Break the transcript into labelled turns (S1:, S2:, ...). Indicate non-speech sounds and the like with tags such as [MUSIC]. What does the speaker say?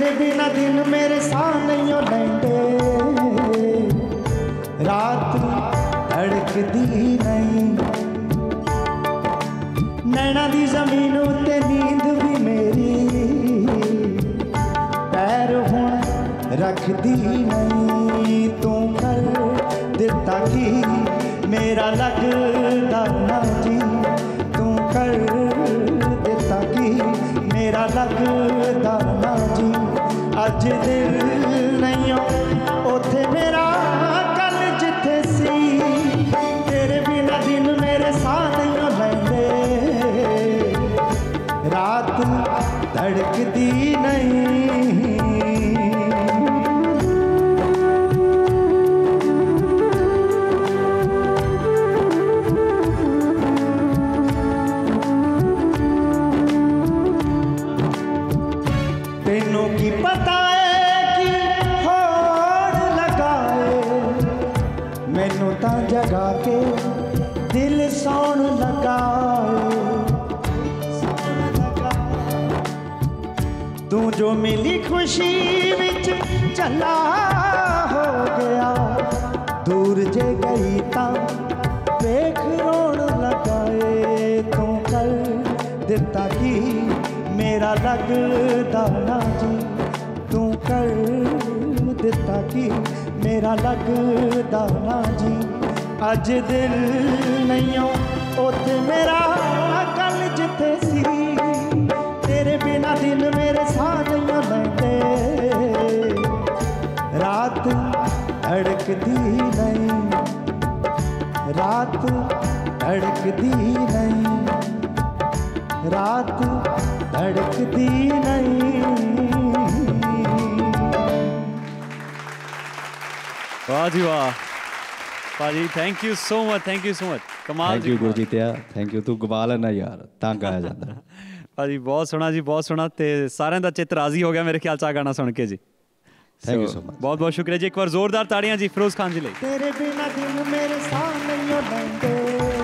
S1: तेरे बिना दिन मेरे साथ नहीं लैंटे रात अड़कदी नहीं। नैना दी ज़मीन उत्ते नींद भी मेरी। पैर हूँ रखदी नहीं। तू कर दिता की? मेरा लगदा ना जी। तू कर दिता की? मेरा लगदा ਅੱਜ ਦਿਲ ਨਹੀਂ ਓ ਉੱਥੇ ਮੇਰਾ ਕੱਲ ਜਿੱਥੇ ਸੀ ਤੇਰੇ ਬਿਨਾ ਦਿਨ ਮੇਰੇ ਸਾਹ ਨਹੀਂ ਓ ਲੈਂਦੇ ਰਾਤ ਧੜਕਦੀ ਨਹੀਂ जगा के दिल सौण लगाए। तू जो मिली खुशी बिच चला हो गया। दूर जे गई ता देख रोन लगाए। तू कर दिता की मेरा लग ना जी। तू कर दिता की मेरा लग ना जी। ਅੱਜ ਦਿਲ ਨਹੀਂ ਓ ਉੱਥੇ ਮੇਰਾ ਕੱਲ ਜਿੱਥੇ ਸੀ ਤੇਰੇ ਬਿਨਾ ਦਿਨ ਮੇਰੇ ਸਾਹ ਨਹੀਂ ਓ ਲੈਂਦੇ ਰਾਤ ਧੜਕਦੀ ਨਹੀਂ ਰਾਤ ਧੜਕਦੀ ਨਹੀਂ ਰਾਤ ਧੜਕਦੀ ਨਹੀਂ
S2: ਵਾਹ ਜੀ ਵਾਹ ਭਾਜੀ thank you so much thank you so much ਕਮਾਲ
S3: ਥੈਂਕ ਯੂ। ਗੁਰਜੀਤਿਆ ਥੈਂਕ ਯੂ ਤੂੰ ਗਵਾ ਲੈਣਾ ਯਾਰ ਤਾਂ ਗਾਇਆ ਜਾਂਦਾ। [LAUGHS]
S2: ਭਾਜੀ ਬਹੁਤ ਸੋਹਣਾ ਜੀ ਬਹੁਤ ਸੋਹਣਾ ਤੇ ਸਾਰਿਆਂ ਦਾ ਚਿੱਤ ਰਾਜ਼ੀ ਹੋ ਗਿਆ ਮੇਰੇ ਖਿਆਲ ਚ ਆ ਗਾਣਾ ਸੁਣ ਕੇ ਜੀ।
S3: You
S2: So,
S3: so much.
S2: ਬਹੁਤ ਬਹੁਤ ਸ਼ੁਕਰੀਆ ਜੀ। ਇੱਕ ਵਾਰ ਜ਼ੋਰਦਾਰ ਤਾੜੀਆਂ ਜੀ ਫਿਰੋਜ਼ ਖਾਨ ਜੀ ਲਈ।
S1: ਤੇਰੇ ਬਿਨਾ ਦਿਨ ਮੇਰੇ ਸਾਹ ਨਹੀਂ ਲੈਂਦੇ।